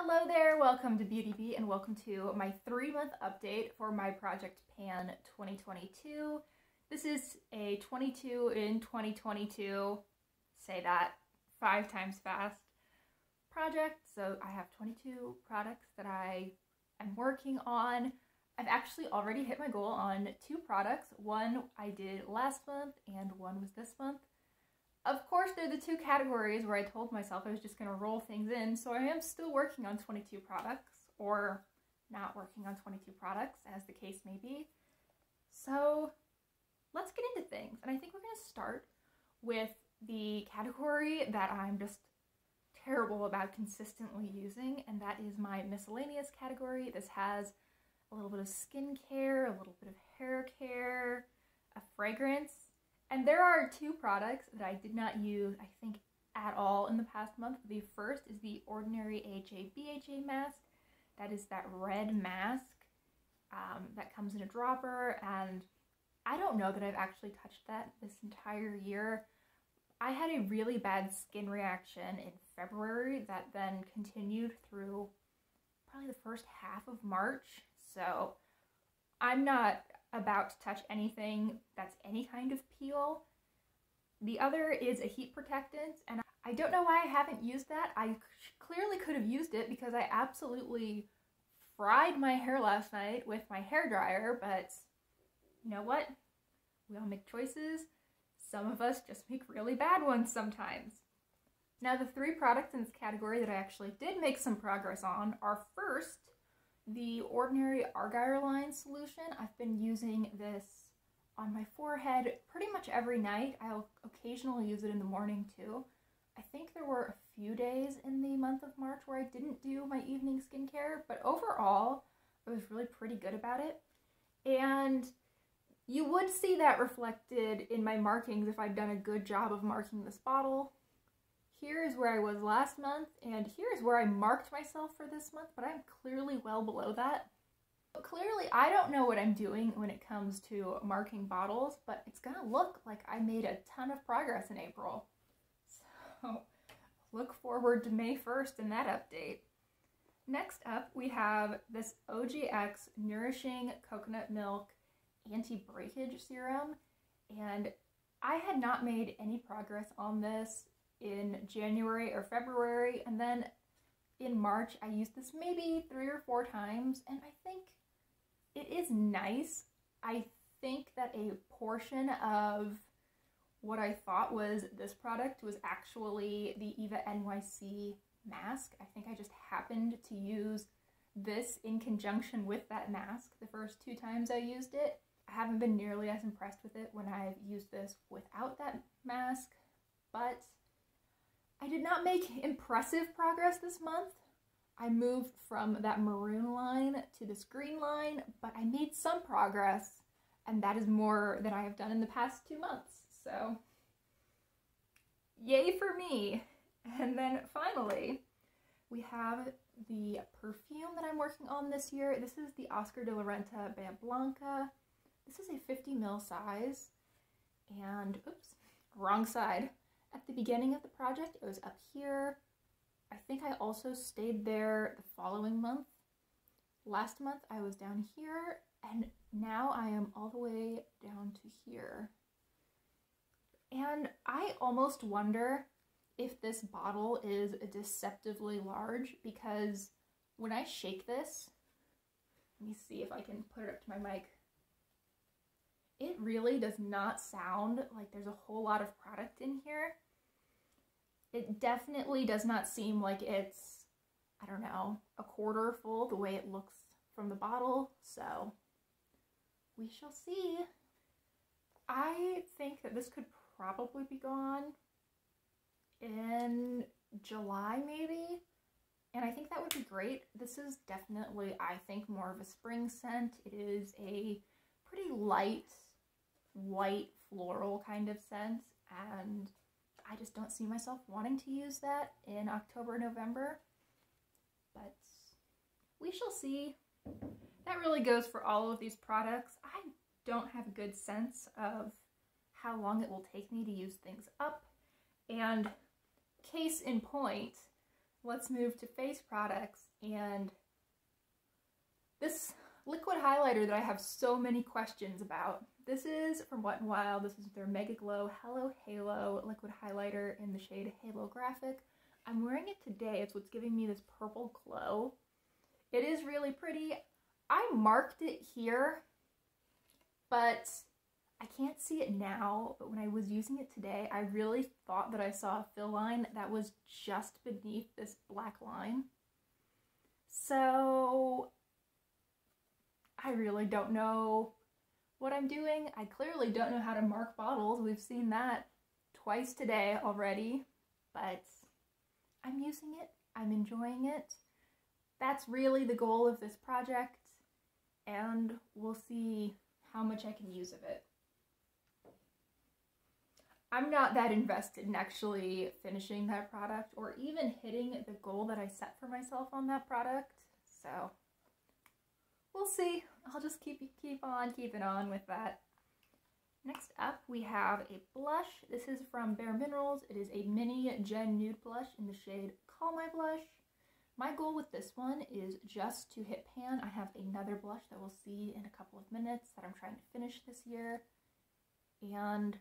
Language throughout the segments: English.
Hello there, welcome to Beauty Bee and welcome to my three month update for my Project Pan 2022. This is a 22 in 2022, say that five times fast, project. So I have 22 products that I am working on. I've actually already hit my goal on two products. One I did last month and one was this month. Of course, they're the two categories where I told myself I was just going to roll things in, so I am still working on 22 products, or not working on 22 products, as the case may be. So let's get into things. And I think we're going to start with the category that I'm just terrible about consistently using, and that is my miscellaneous category. This has a little bit of skincare, a little bit of hair care, a fragrance, and there are two products that I did not use, I think, at all in the past month. The first is the Ordinary AHA BHA mask. That is that red mask um, that comes in a dropper, and I don't know that I've actually touched that this entire year. I had a really bad skin reaction in February that then continued through probably the first half of March. So I'm not about to touch anything that's any kind of peel. The other is a heat protectant, and I don't know why I haven't used that. I clearly could have used it because I absolutely fried my hair last night with my hair dryer, but you know what? We all make choices. Some of us just make really bad ones sometimes. Now, the three products in this category that I actually did make some progress on are first, the Ordinary Argireline solution. I've been using this on my forehead pretty much every night. I'll occasionally use it in the morning too. I think there were a few days in the month of March where I didn't do my evening skincare, but overall, I was really pretty good about it. And you would see that reflected in my markings if I'd done a good job of marking this bottle here is where I was last month, and here's where I marked myself for this month, but I'm clearly well below that. But clearly, I don't know what I'm doing when it comes to marking bottles, but it's gonna look like I made a ton of progress in April. So look forward to May 1st and that update. Next up, we have this OGX Nourishing Coconut Milk Anti-Breakage Serum, and I had not made any progress on this in January or February, and then in March I used this maybe three or four times, and I think it is nice. I think that a portion of what I thought was this product was actually the Eva NYC mask. I think I just happened to use this in conjunction with that mask the first two times I used it. I haven't been nearly as impressed with it when I've used this without that mask, but I did not make impressive progress this month. I moved from that maroon line to this green line, but I made some progress, and that is more than I have done in the past two months. So, yay for me. And then finally, we have the perfume that I'm working on this year. This is the Oscar de la Renta Bella Blanca. This is a 50 ml size, and oops, wrong side. At the beginning of the project, it was up here. I think I also stayed there the following month. Last month, I was down here, and now I am all the way down to here. And I almost wonder if this bottle is deceptively large because when I shake this, let me see if I can put it up to my mic. It really does not sound like there's a whole lot of product in here. It definitely does not seem like it's, I don't know, a quarter full the way it looks from the bottle. So we shall see. I think that this could probably be gone in July maybe. And I think that would be great. This is definitely, I think, more of a spring scent. It is a pretty light white floral kind of scent and I just don't see myself wanting to use that in October, November, but we shall see. That really goes for all of these products. I don't have a good sense of how long it will take me to use things up, and case in point, let's move to face products and this liquid highlighter that I have so many questions about. This is from Wet n Wild. This is their Mega Glow Hello Halo liquid highlighter in the shade Halo Graphic. I'm wearing it today. It's what's giving me this purple glow. It is really pretty. I marked it here, but I can't see it now, but when I was using it today, I really thought that I saw a fill line that was just beneath this black line. So I really don't know what I'm doing. I clearly don't know how to mark bottles. We've seen that twice today already, but I'm using it. I'm enjoying it. That's really the goal of this project, and we'll see how much I can use of it. I'm not that invested in actually finishing that product or even hitting the goal that I set for myself on that product. So we'll see. I'll just keep keep on keeping on with that. Next up, we have a blush. This is from Bare Minerals. It is a mini Gen Nude blush in the shade Call My Blush. My goal with this one is just to hit pan. I have another blush that we'll see in a couple of minutes that I'm trying to finish this year. And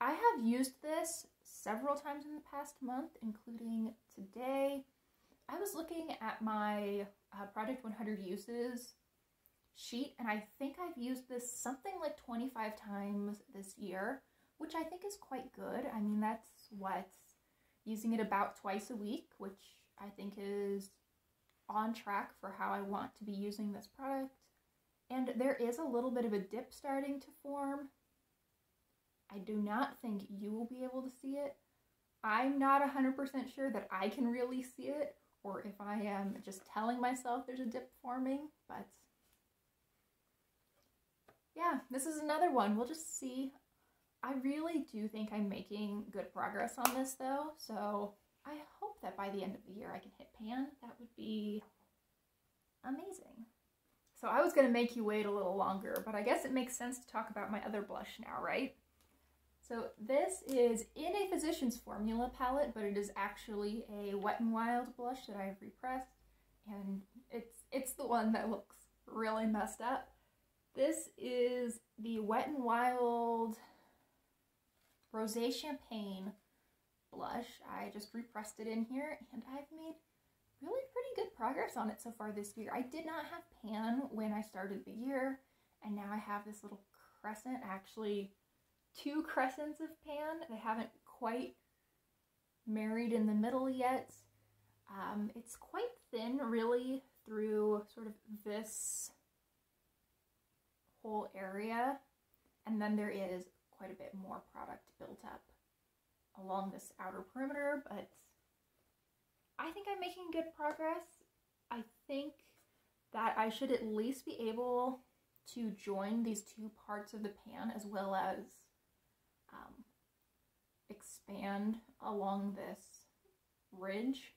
I have used this several times in the past month, including today. I was looking at my uh, Project 100 uses sheet, and I think I've used this something like 25 times this year, which I think is quite good. I mean, that's what, using it about twice a week, which I think is on track for how I want to be using this product. And there is a little bit of a dip starting to form, I do not think you will be able to see it. I'm not 100% sure that I can really see it or if I am just telling myself there's a dip forming, but yeah, this is another one. We'll just see. I really do think I'm making good progress on this though, so I hope that by the end of the year I can hit pan. That would be amazing. So I was going to make you wait a little longer, but I guess it makes sense to talk about my other blush now, right? So this is in a Physicians Formula palette, but it is actually a Wet n Wild blush that I've repressed, and it's it's the one that looks really messed up. This is the Wet n Wild Rosé Champagne blush. I just repressed it in here, and I've made really pretty good progress on it so far this year. I did not have pan when I started the year, and now I have this little crescent. Actually, two crescents of pan. They haven't quite married in the middle yet. Um, it's quite thin, really, through sort of this whole area. And then there is quite a bit more product built up along this outer perimeter, but I think I'm making good progress. I think that I should at least be able to join these two parts of the pan as well as um, expand along this ridge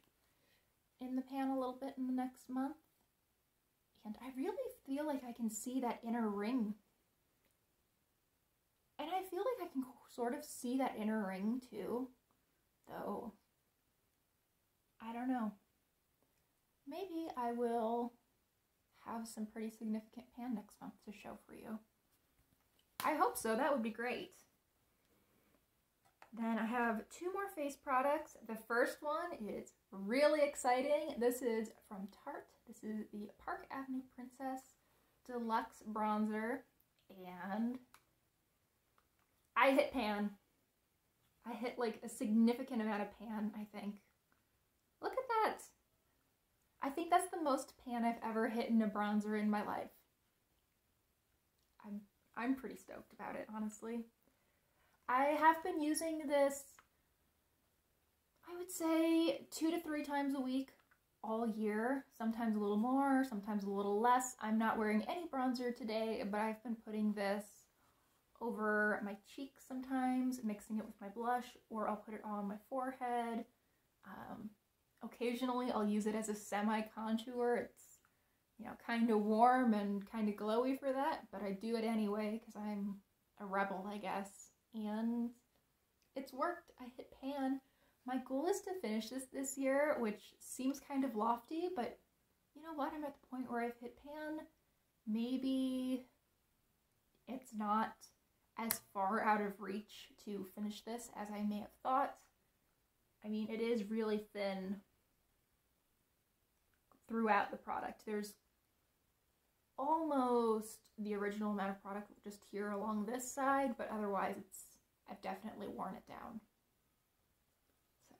in the pan a little bit in the next month. And I really feel like I can see that inner ring. And I feel like I can sort of see that inner ring too, though. I don't know. Maybe I will have some pretty significant pan next month to show for you. I hope so. That would be great. Then I have two more face products. The first one is really exciting. This is from Tarte. This is the Park Avenue Princess Deluxe Bronzer. And I hit pan. I hit like a significant amount of pan, I think. Look at that. I think that's the most pan I've ever hit in a bronzer in my life. I'm I'm pretty stoked about it, honestly. I have been using this, I would say, two to three times a week all year. Sometimes a little more, sometimes a little less. I'm not wearing any bronzer today, but I've been putting this over my cheeks sometimes, mixing it with my blush, or I'll put it on my forehead. Um, occasionally I'll use it as a semi-contour. It's, you know, kind of warm and kind of glowy for that, but I do it anyway because I'm a rebel, I guess and it's worked. I hit pan My goal is to finish this this year, which seems kind of lofty, but you know what? I'm at the point where I've hit pan. Maybe it's not as far out of reach to finish this as I may have thought. I mean, it is really thin throughout the product. There's almost the original amount of product just here along this side, but otherwise it's I've definitely worn it down. So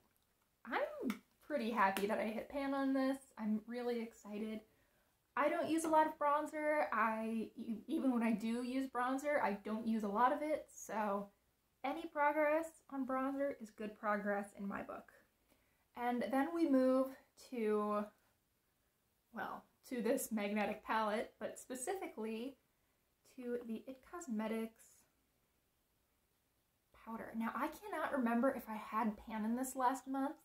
I'm pretty happy that I hit pan on this. I'm really excited. I don't use a lot of bronzer. I even when I do use bronzer, I don't use a lot of it. So any progress on bronzer is good progress in my book. And then we move to to this magnetic palette, but specifically to the IT Cosmetics powder. Now, I cannot remember if I had pan in this last month.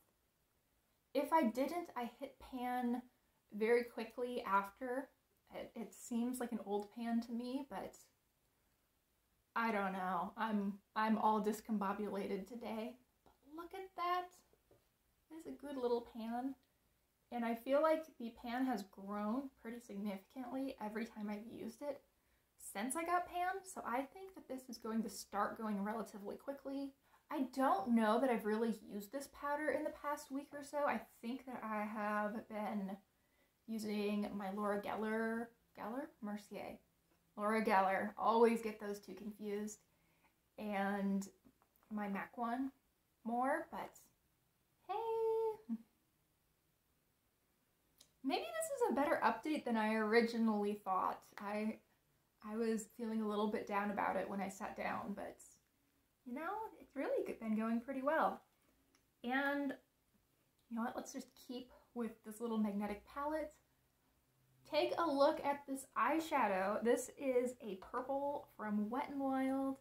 If I didn't, I hit pan very quickly after. It, it seems like an old pan to me, but I don't know. I'm I'm all discombobulated today. But look at that. It's a good little pan. And I feel like the pan has grown pretty significantly every time I've used it since I got pan. So I think that this is going to start going relatively quickly. I don't know that I've really used this powder in the past week or so. I think that I have been using my Laura Geller, Geller? Mercier. Laura Geller. Always get those two confused. And my MAC one more, but hey. Maybe this is a better update than I originally thought. I I was feeling a little bit down about it when I sat down, but you know, it's really been going pretty well. And you know what, let's just keep with this little magnetic palette. Take a look at this eyeshadow. This is a purple from Wet n Wild.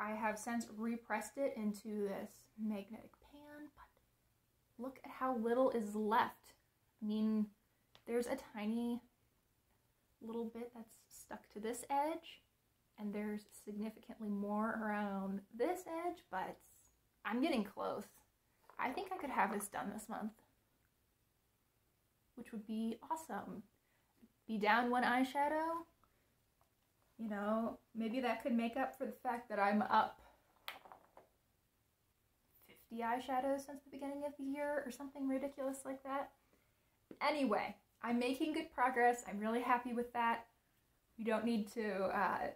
I have since repressed it into this magnetic pan, but look at how little is left. I mean, there's a tiny little bit that's stuck to this edge and there's significantly more around this edge, but I'm getting close. I think I could have this done this month, which would be awesome. Be down one eyeshadow, you know, maybe that could make up for the fact that I'm up 50 eyeshadows since the beginning of the year or something ridiculous like that. Anyway, I'm making good progress. I'm really happy with that. You don't need to uh,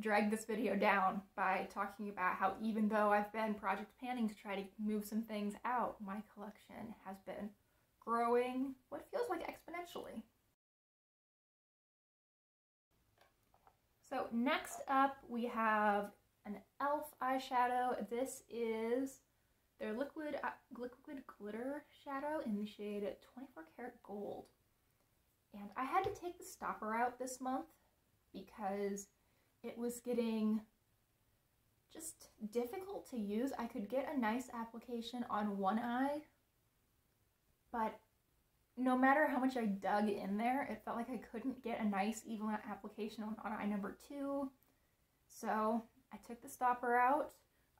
drag this video down by talking about how even though I've been project panning to try to move some things out, my collection has been growing what feels like exponentially. So next up we have an e.l.f. eyeshadow. This is their liquid uh, liquid glitter shadow in the shade 24 karat gold. And I had to take the stopper out this month because it was getting just difficult to use. I could get a nice application on one eye, but no matter how much I dug in there, it felt like I couldn't get a nice even application on, on eye number two. So I took the stopper out.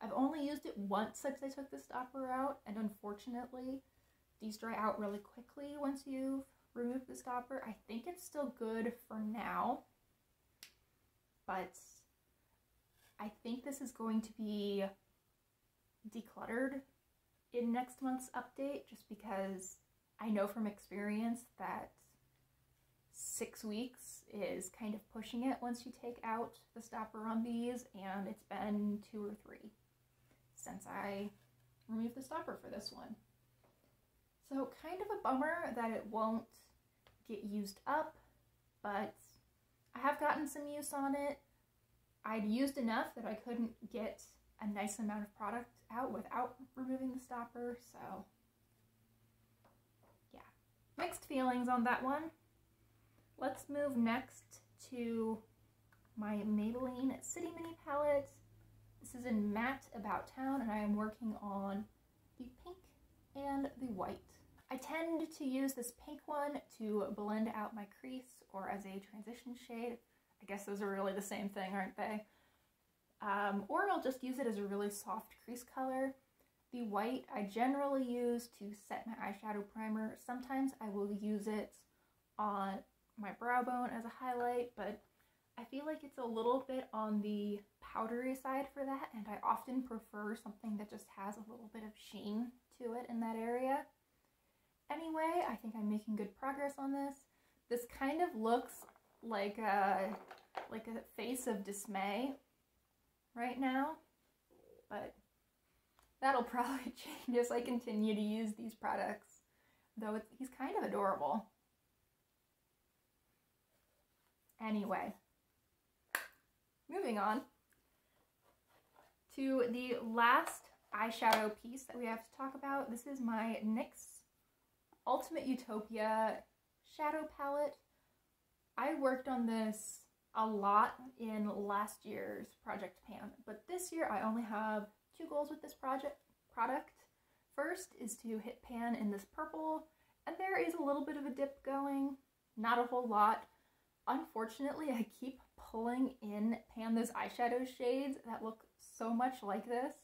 I've only used it once since I took the stopper out, and unfortunately, these dry out really quickly once you've removed the stopper. I think it's still good for now, but I think this is going to be decluttered in next month's update just because I know from experience that six weeks is kind of pushing it once you take out the stopper on these and it's been two or three since I removed the stopper for this one. So kind of a bummer that it won't get used up, but I have gotten some use on it. I'd used enough that I couldn't get a nice amount of product out without removing the stopper, so yeah. Mixed feelings on that one. Let's move next to my Maybelline City Mini palette. This is in Matte About Town, and I am working on the pink and the white. I tend to use this pink one to blend out my crease or as a transition shade. I guess those are really the same thing, aren't they? Um, or I'll just use it as a really soft crease color. The white I generally use to set my eyeshadow primer. Sometimes I will use it on my brow bone as a highlight, but I feel like it's a little bit on the powdery side for that, and I often prefer something that just has a little bit of sheen to it in that area. Anyway, I think I'm making good progress on this. This kind of looks like a, like a face of dismay right now, but that'll probably change as I continue to use these products, though he's kind of adorable. Anyway, moving on to the last eyeshadow piece that we have to talk about. This is my NYX Ultimate Utopia shadow palette. I worked on this a lot in last year's Project Pan, but this year I only have two goals with this project product. First is to hit pan in this purple, and there is a little bit of a dip going, not a whole lot. Unfortunately, I keep pulling in pan those eyeshadow shades that look so much like this.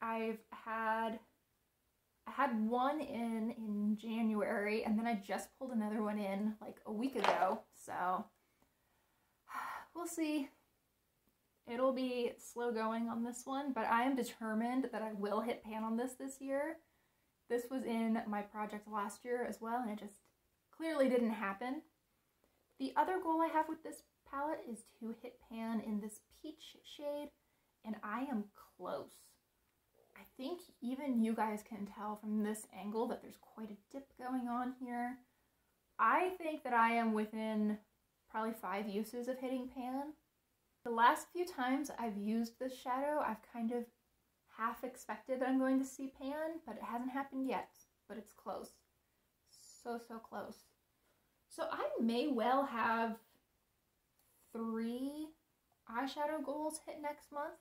I've had I had one in in January and then I just pulled another one in like a week ago. So we'll see. It'll be slow going on this one, but I am determined that I will hit pan on this this year. This was in my project last year as well and it just clearly didn't happen. The other goal I have with this palette is to hit pan in this peach shade and I am close. I think even you guys can tell from this angle that there's quite a dip going on here. I think that I am within probably five uses of hitting pan. The last few times I've used this shadow, I've kind of half expected that I'm going to see pan, but it hasn't happened yet, but it's close. So, so close. So I may well have three eyeshadow goals hit next month.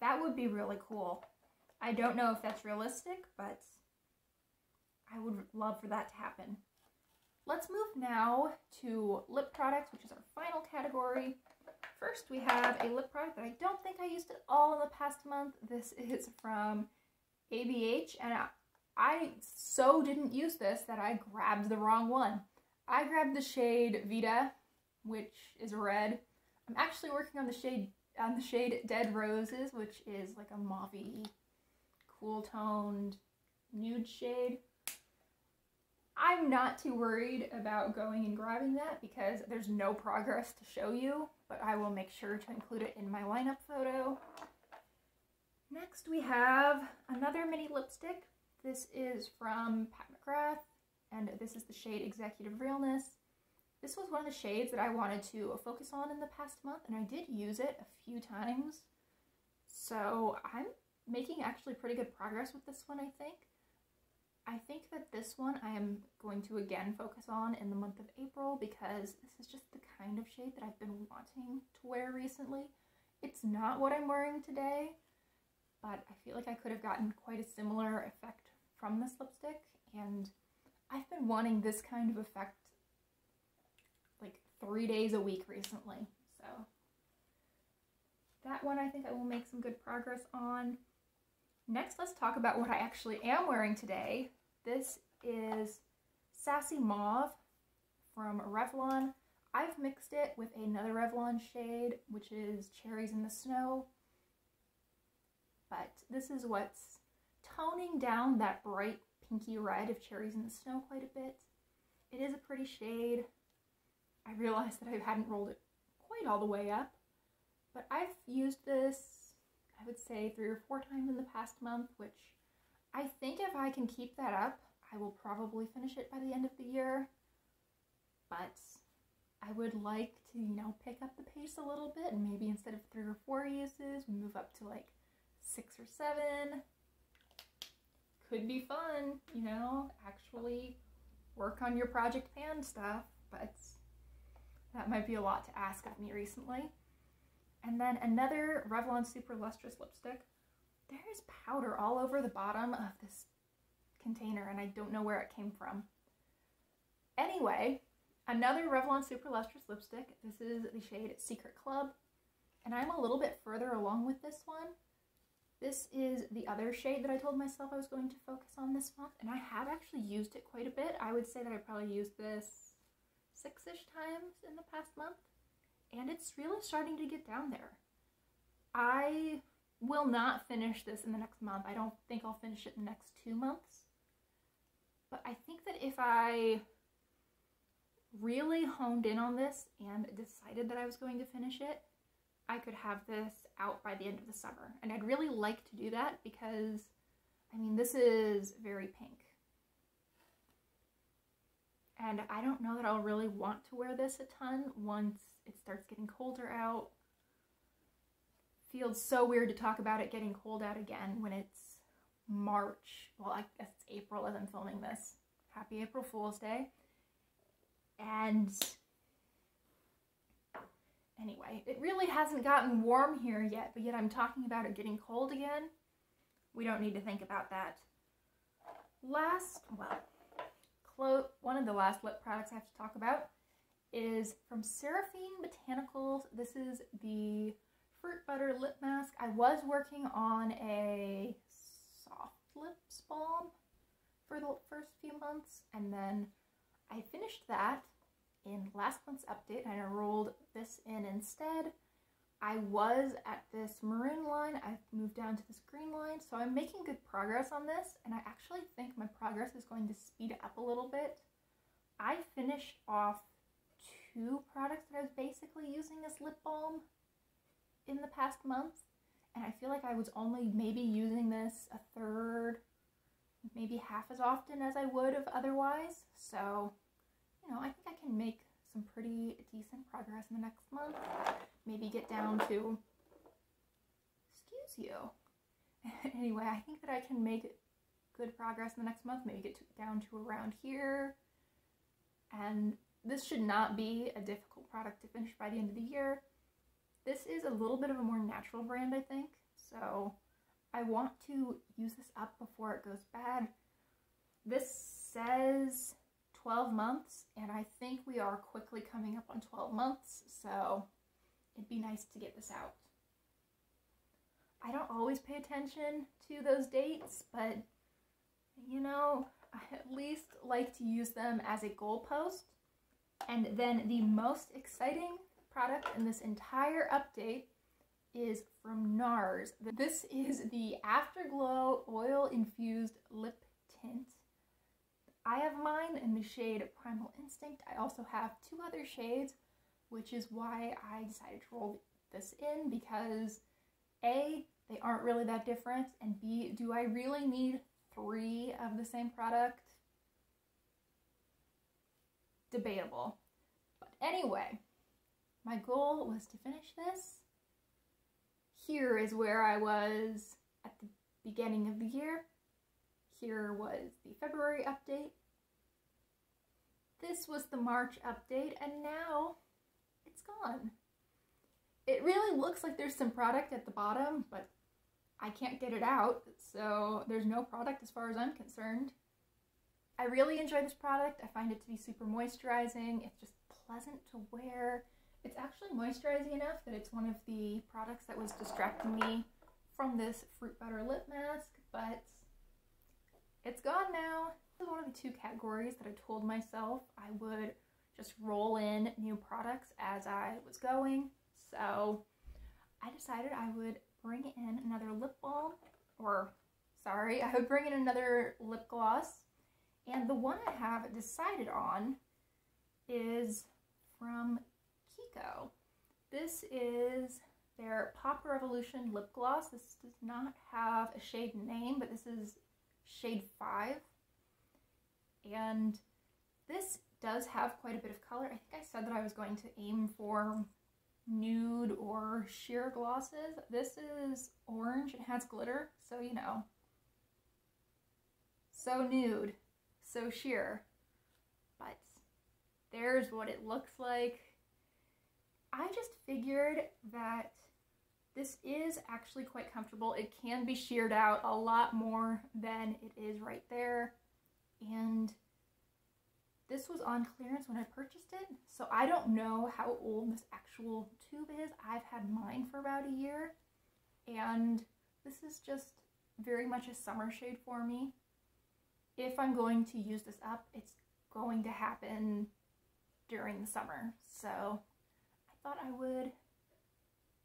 That would be really cool. I don't know if that's realistic, but I would love for that to happen. Let's move now to lip products, which is our final category. First, we have a lip product that I don't think I used at all in the past month. This is from ABH, and I, I so didn't use this that I grabbed the wrong one. I grabbed the shade Vita, which is red. I'm actually working on the shade on the shade Dead Roses, which is like a mauvey, cool toned nude shade. I'm not too worried about going and grabbing that because there's no progress to show you, but I will make sure to include it in my lineup photo. Next we have another mini lipstick. This is from Pat McGrath, and this is the shade Executive Realness. This was one of the shades that I wanted to focus on in the past month, and I did use it a few times. So I'm making actually pretty good progress with this one, I think. I think that this one I am going to again focus on in the month of April because this is just the kind of shade that I've been wanting to wear recently. It's not what I'm wearing today, but I feel like I could have gotten quite a similar effect from this lipstick, and I've been wanting this kind of effect three days a week recently. So that one I think I will make some good progress on. Next, let's talk about what I actually am wearing today. This is Sassy Mauve from Revlon. I've mixed it with another Revlon shade, which is Cherries in the Snow. But this is what's toning down that bright pinky red of Cherries in the Snow quite a bit. It is a pretty shade. Realized that I hadn't rolled it quite all the way up, but I've used this, I would say, three or four times in the past month, which I think if I can keep that up, I will probably finish it by the end of the year. But I would like to, you know, pick up the pace a little bit and maybe instead of three or four uses, move up to like six or seven. Could be fun, you know, actually work on your project pan stuff, but that might be a lot to ask of me recently. And then another Revlon Super Lustrous lipstick. There is powder all over the bottom of this container and I don't know where it came from. Anyway, another Revlon Super Lustrous lipstick. This is the shade Secret Club. And I'm a little bit further along with this one. This is the other shade that I told myself I was going to focus on this month, and I have actually used it quite a bit. I would say that I probably used this six-ish times in the past month, and it's really starting to get down there. I will not finish this in the next month. I don't think I'll finish it in the next two months. But I think that if I really honed in on this and decided that I was going to finish it, I could have this out by the end of the summer. And I'd really like to do that because, I mean, this is very pink. And I don't know that I'll really want to wear this a ton once it starts getting colder out. Feels so weird to talk about it getting cold out again when it's March. Well, I guess it's April as I'm filming this. Happy April Fool's Day. And anyway, it really hasn't gotten warm here yet, but yet I'm talking about it getting cold again. We don't need to think about that. Last, well, one of the last lip products I have to talk about is from Seraphine Botanicals. This is the Fruit Butter Lip Mask. I was working on a soft lips balm for the first few months, and then I finished that in last month's update and I rolled this in instead. I was at this maroon line, I've moved down to this green line, so I'm making good progress on this, and I actually think my progress is going to speed up a little bit. I finished off two products that I was basically using as lip balm in the past month, and I feel like I was only maybe using this a third, maybe half as often as I would have otherwise, so you know, I think I can make some pretty decent progress in the next month. Maybe get down to, excuse you. anyway, I think that I can make good progress in the next month. Maybe get to, down to around here. And this should not be a difficult product to finish by the end of the year. This is a little bit of a more natural brand, I think. So I want to use this up before it goes bad. This says 12 months, and I think we are quickly coming up on 12 months, so it'd be nice to get this out. I don't always pay attention to those dates, but you know, I at least like to use them as a goalpost. And then the most exciting product in this entire update is from NARS. This is the Afterglow Oil Infused Lip Tint. I have mine in the shade Primal Instinct. I also have two other shades, which is why I decided to roll this in because A, they aren't really that different, and B, do I really need three of the same product? Debatable. But anyway, my goal was to finish this. Here is where I was at the beginning of the year. Here was the February update. This was the March update, and now it's gone. It really looks like there's some product at the bottom, but I can't get it out, so there's no product as far as I'm concerned. I really enjoy this product. I find it to be super moisturizing. It's just pleasant to wear. It's actually moisturizing enough that it's one of the products that was distracting me from this fruit butter lip mask, but it's gone now. This is one of the two categories that I told myself I would just roll in new products as I was going. So I decided I would bring in another lip balm, or sorry, I would bring in another lip gloss. And the one I have decided on is from Kiko. This is their Pop Revolution lip gloss. This does not have a shade name, but this is shade 5. And this does have quite a bit of color. I think I said that I was going to aim for nude or sheer glosses. This is orange. It has glitter, so you know. So nude, so sheer. But there's what it looks like. I just figured that this is actually quite comfortable. It can be sheared out a lot more than it is right there. And this was on clearance when I purchased it. So I don't know how old this actual tube is. I've had mine for about a year. And this is just very much a summer shade for me. If I'm going to use this up, it's going to happen during the summer. So I thought I would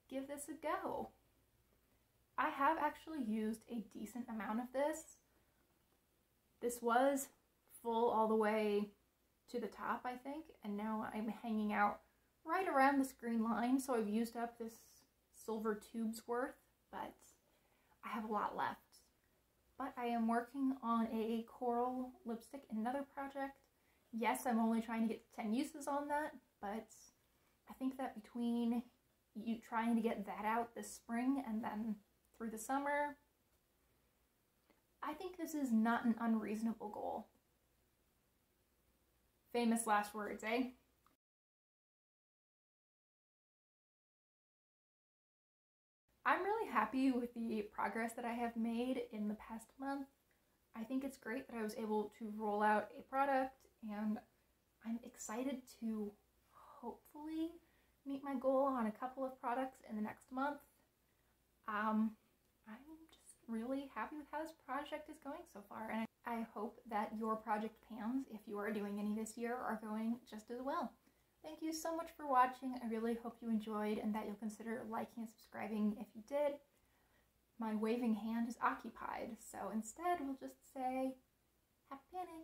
give this a go. I have actually used a decent amount of this. This was full all the way to the top, I think, and now I'm hanging out right around this green line, so I've used up this silver tube's worth, but I have a lot left. But I am working on a coral lipstick in another project. Yes, I'm only trying to get 10 uses on that, but I think that between you trying to get that out this spring and then through the summer, I think this is not an unreasonable goal. Famous last words, eh? I'm really happy with the progress that I have made in the past month. I think it's great that I was able to roll out a product and I'm excited to hopefully meet my goal on a couple of products in the next month. Um, I'm just really happy with how this project is going so far and I hope that your project pans, if you are doing any this year, are going just as well. Thank you so much for watching. I really hope you enjoyed and that you'll consider liking and subscribing if you did. My waving hand is occupied, so instead we'll just say happy panning.